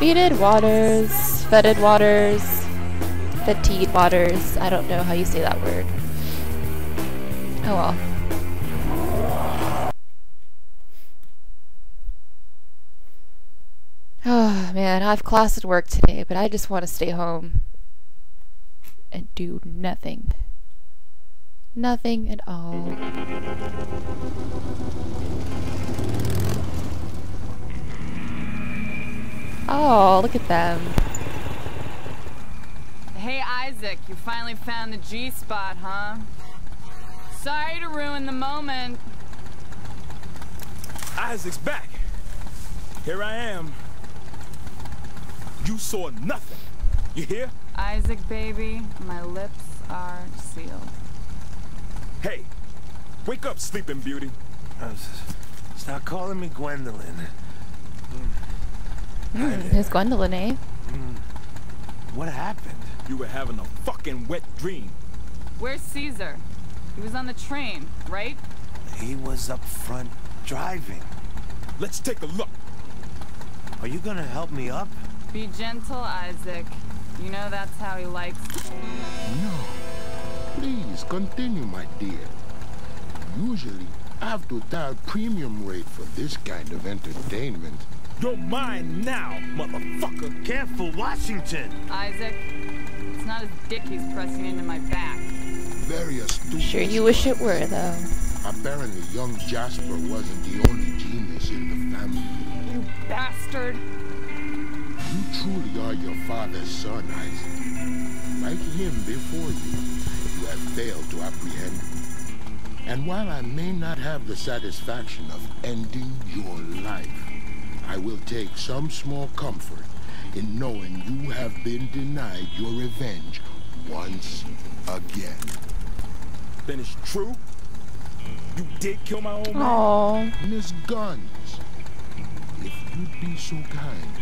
Beaded waters, fetid waters, fatigued waters. I don't know how you say that word. Oh well. Oh man, I have class at work today, but I just want to stay home and do nothing. Nothing at all. Oh, look at them. Hey, Isaac, you finally found the G-spot, huh? Sorry to ruin the moment. Isaac's back. Here I am. You saw nothing. You hear? Isaac, baby, my lips are sealed. Hey, wake up, sleeping beauty. Uh, Stop calling me Gwendolyn. Mm, Who's Gwendolyn, eh? What happened? You were having a fucking wet dream. Where's Caesar? He was on the train, right? He was up front driving. Let's take a look. Are you gonna help me up? Be gentle, Isaac. You know that's how he likes No. Please continue, my dear. Usually, I have to dial premium rate for this kind of entertainment. You're mine now, motherfucker. Careful, Washington! Isaac, it's not his dick he's pressing into my back. Very astute. Sure you wish it were, though. Apparently, young Jasper wasn't the only genius in the family. You bastard! You truly are your father's son, Isaac. Like him before you, you have failed to apprehend. me. And while I may not have the satisfaction of ending your life, I will take some small comfort in knowing you have been denied your revenge once again. Then it's true? You did kill my old man? Aww. Miss Guns, if you'd be so kind,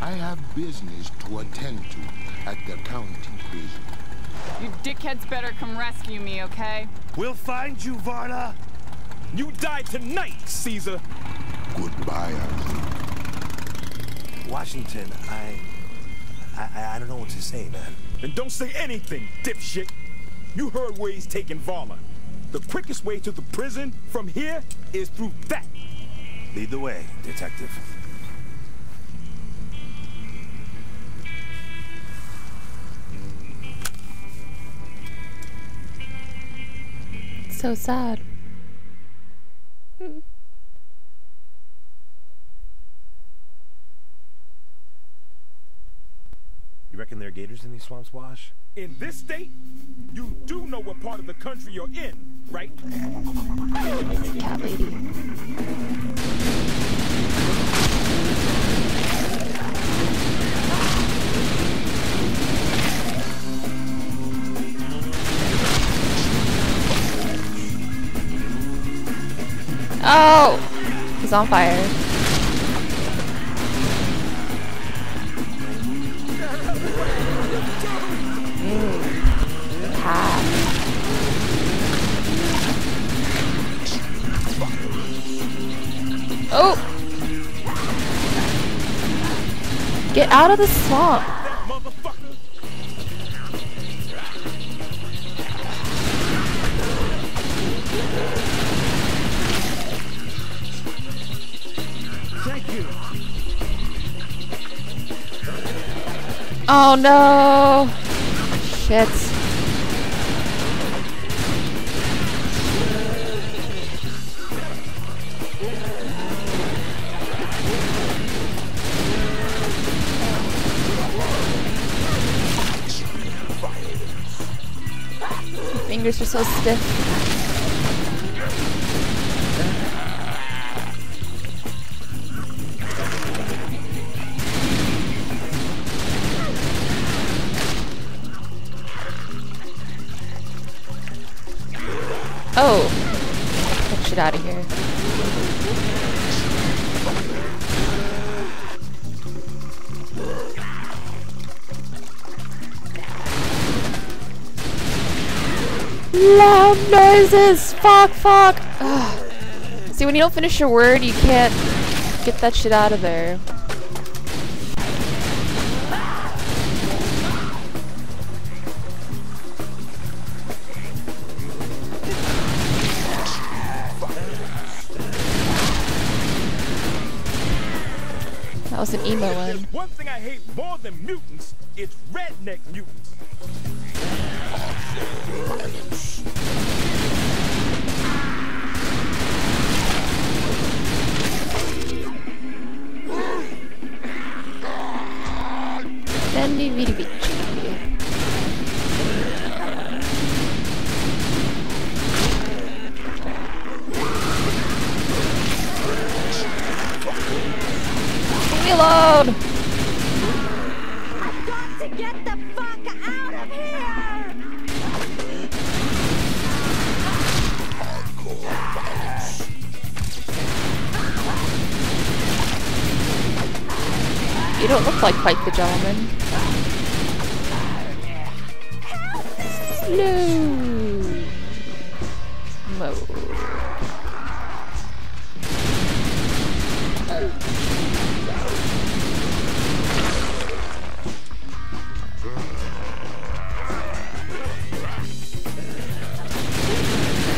I have business to attend to at the county prison. You dickheads better come rescue me, okay? We'll find you, Varla! You die tonight, Caesar. Goodbye, Isaac. Washington, I... I, I don't know what to say, man. Then don't say anything, dipshit. You heard where he's taking Varla. The quickest way to the prison from here is through that. Lead the way, detective. So sad. You reckon there are gators in these swamps, Wash? In this state, you do know what part of the country you're in, right? Cat lady. Oh! He's on fire. Oh! Get out of the swamp! Thank you. Oh no! Shit. So stiff. Oh! Get shit out of here. Loud noises! Fuck, fuck! Ugh. See, when you don't finish your word, you can't get that shit out of there. That was an emo one. One thing I hate more than mutants, it's redneck mutants. Bendy Vidi Vici. Don't look like quite the gentleman. Slow mode.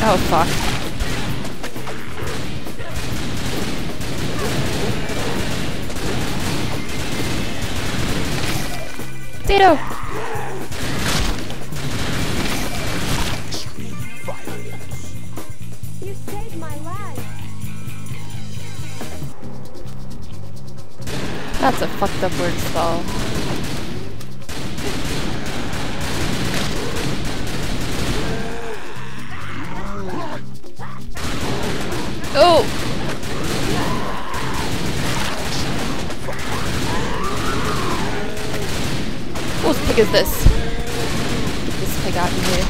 Oh fuck. Potato! You saved my life. That's a fucked up word spell. Oh! Pig is this? Get this pig out of here.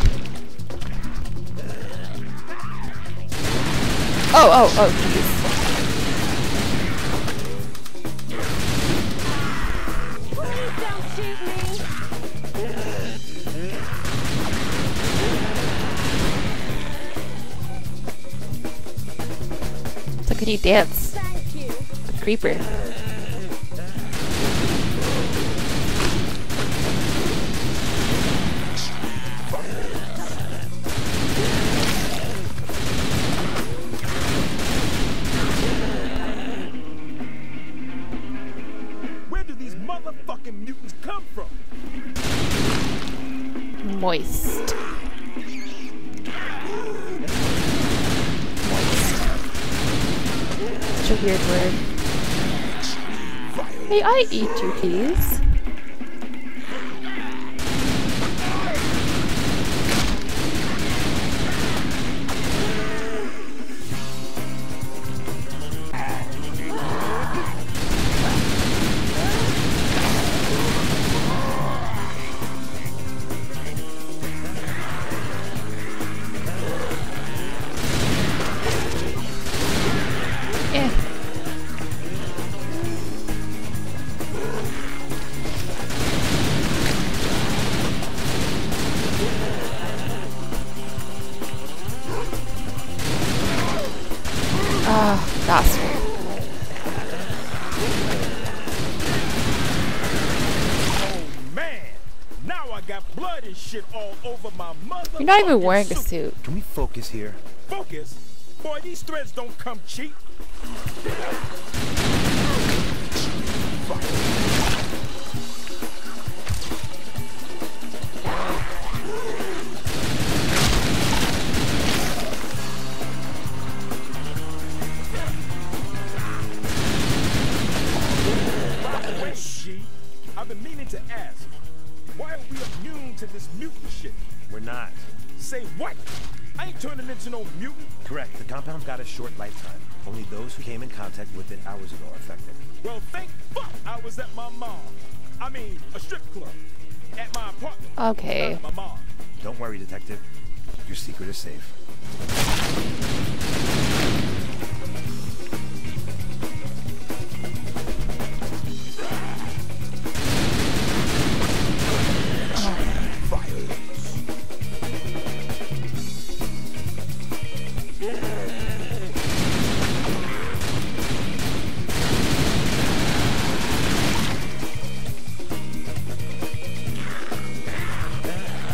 Oh, oh, oh, jeez. So can you dance? You. Creeper. Moist. Moist. Such a weird word. May I eat you, please? Got blood and shit all over my mother. You're not even wearing a suit. Can we focus here? Focus. Boy, these threads don't come cheap. Wait, G. I've been meaning to ask. Why are we immune to this mutant shit? We're not. Say what? I ain't turning into no mutant. Correct. The compound's got a short lifetime. Only those who came in contact with it hours ago are affected. Well, thank fuck I was at my mom. I mean, a strip club. At my apartment. Okay. My mom. Don't worry, Detective. Your secret is safe.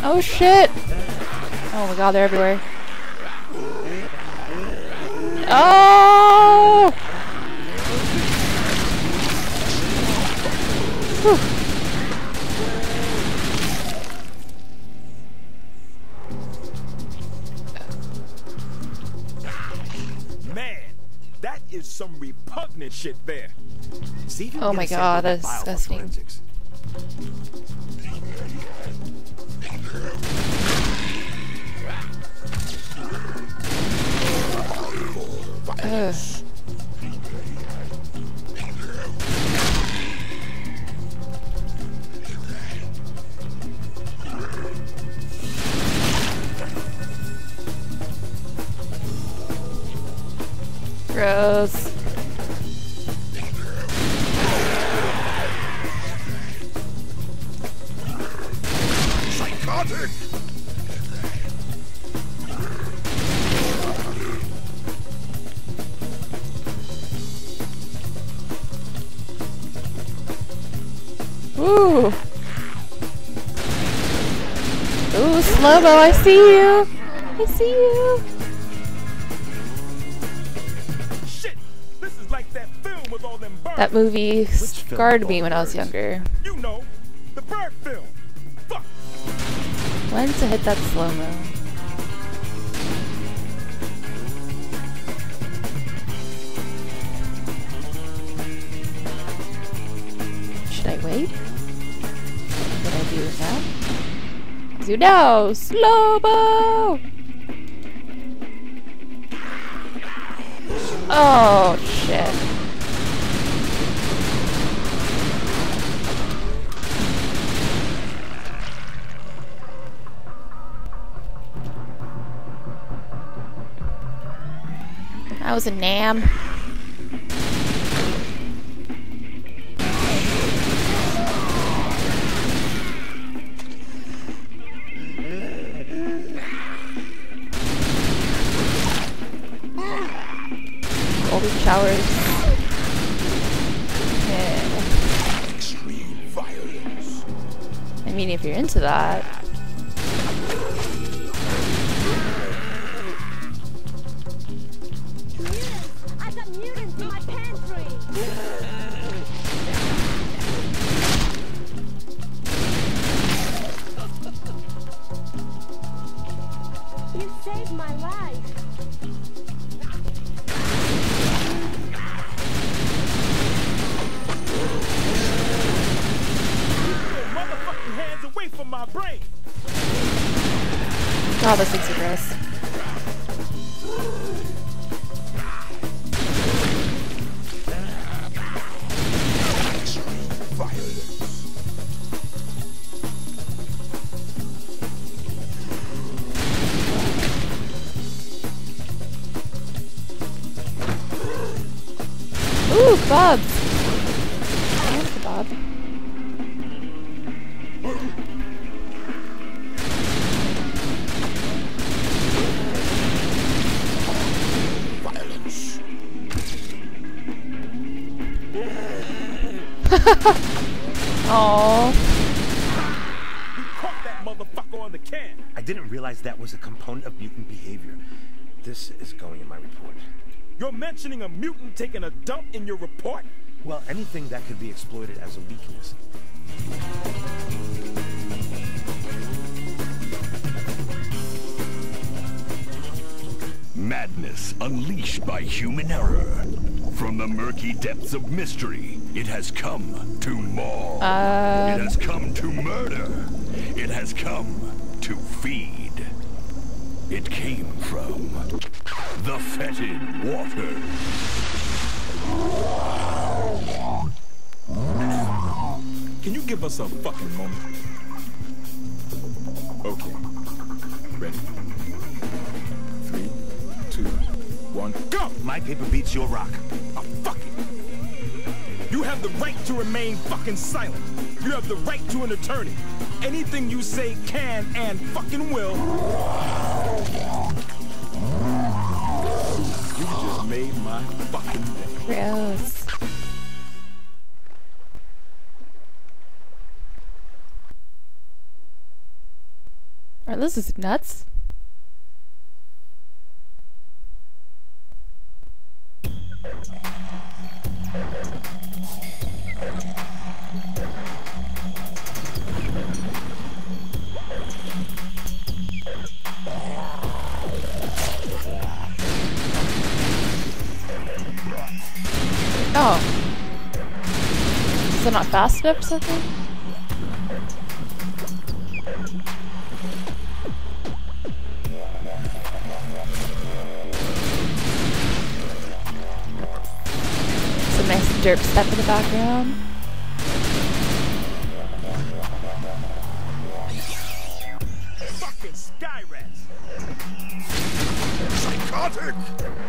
Oh shit! Oh my god, they're everywhere. Oh! Man, that is some repugnant shit there. See Oh my get a sample God, that's disgusting. Ugh. Ooh. Ooh, slow mo, I see you. I see you. Shit! This is like that film with all them birds. That movie scarred me when I was younger. You know, the bird film. Fuck! When to hit that slow now? Do now, slow mo. Oh shit! That was a nam. Mean, if you're into that. Ooh, Bobs! I want the Bob. Violence. Aww. Caught that motherfucker on the can! I didn't realize that was a component of mutant behavior. This is going in my report. You're mentioning a mutant taking a dump in your report? Well, anything that could be exploited as a weakness. Madness unleashed by human error. From the murky depths of mystery, it has come to maul. it um. has come to murder. It has come to feed. It came from the fetid waters. Can you give us a fucking moment? Okay. Ready? Three, two, one, go! My paper beats your rock. Oh, fuck it. You have the right to remain fucking silent. You have the right to an attorney. Anything you say can and fucking will. Made my fucking day. Gross. Alright, this is nuts. Fast enough or something? Some nice derp step in the background. Fucking sky rats. Psychotic!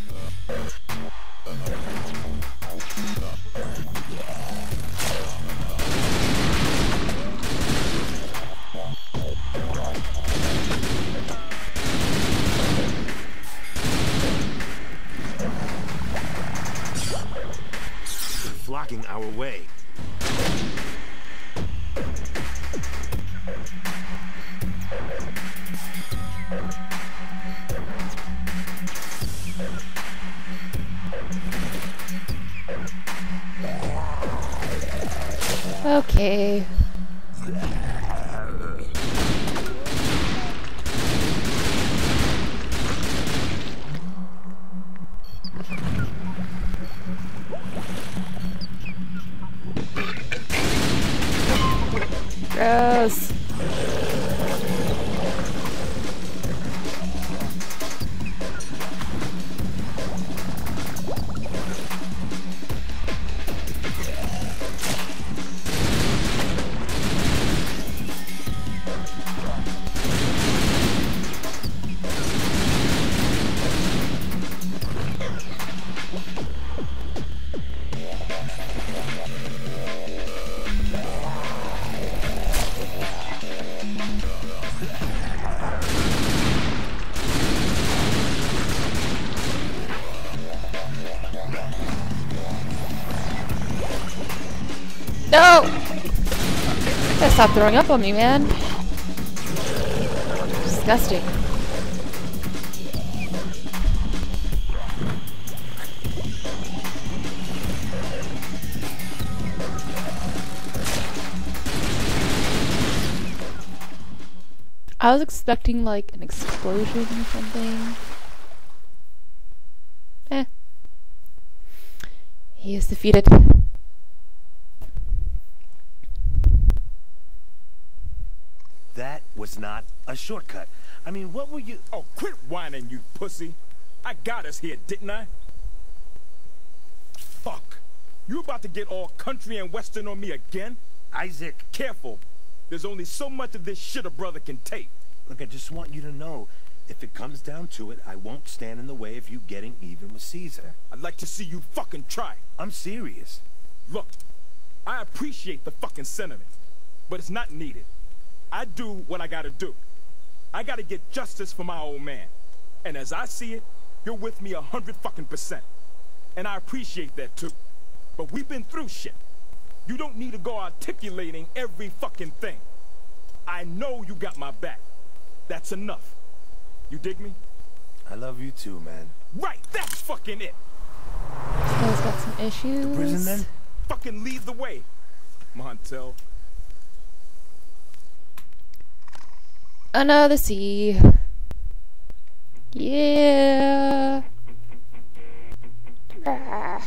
our way. Gross. No! Gotta stop throwing up on me, man. Disgusting. I was expecting like an explosion or something. Eh. He is defeated. That was not a shortcut. I mean, what were you... Oh, quit whining, you pussy. I got us here, didn't I? Fuck. You about to get all country and western on me again? Isaac, Careful. There's only so much of this shit a brother can take. look, I just want you to know, if it comes down to it, I won't stand in the way of you getting even with Caesar. I'd like to see you fucking try. I'm serious. Look, I appreciate the fucking sentiment, but it's not needed. I do what I gotta do. I gotta get justice for my old man. And as I see it, you're with me a hundred fucking percent. And I appreciate that too. But we've been through shit. You don't need to go articulating every fucking thing. I know you got my back. That's enough. You dig me? I love you too, man. Right, that's fucking it. He's got some issues. The Prison then? Fucking lead the way, Montel. Another sea. Yeah. Ah.